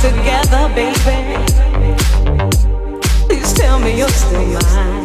together, baby. Please tell me you're still mine.